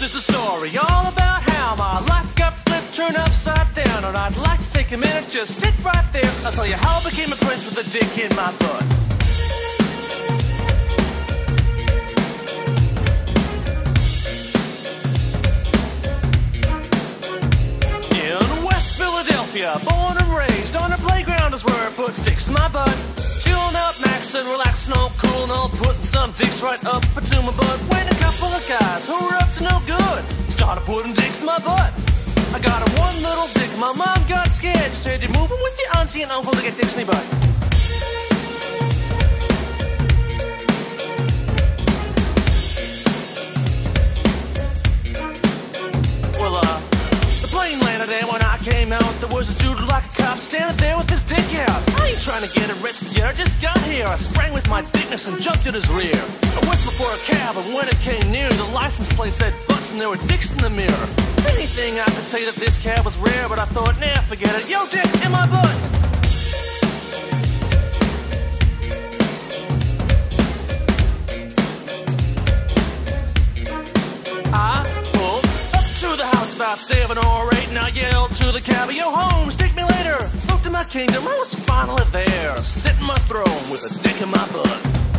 This is a story all about how my life got flipped, turned upside down. And I'd like to take a minute, just sit right there. I'll tell you how I became a prince with a dick in my butt. Born and raised on a playground is where I put dicks in my butt. Chillin' out, maxin', relaxin', no cool and all puttin' some dicks right up into my butt. When it guys who were up to no good started putting dicks in my butt. I got a one little dick, my mom got scared. She said, You're moving with your auntie and uncle to get dicks in your butt. Came out, there was a dude like a cop standing there with his dick out. I ain't trying to get arrested yet, I just got here. I sprang with my thickness and jumped at his rear. I whistled for a cab, and when it came near, the license plate said butts and there were dicks in the mirror. Anything I could say that this cab was rare, but I thought, nah, forget it. Yo, dick in my butt! I pulled up to the house about seven or eight, and I yelled to the cab, "Yo, home, stick me later." Looked to my kingdom, I was finally there, sitting my throne with a dick in my butt.